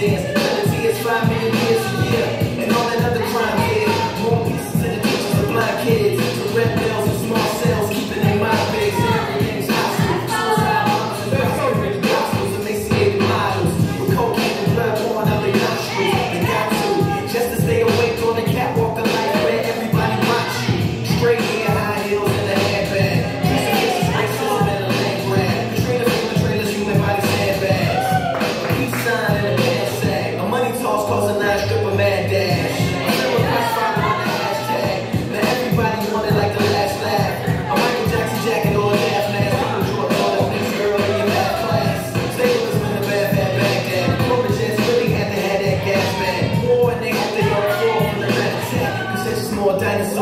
dance. Liberty is five million years a year.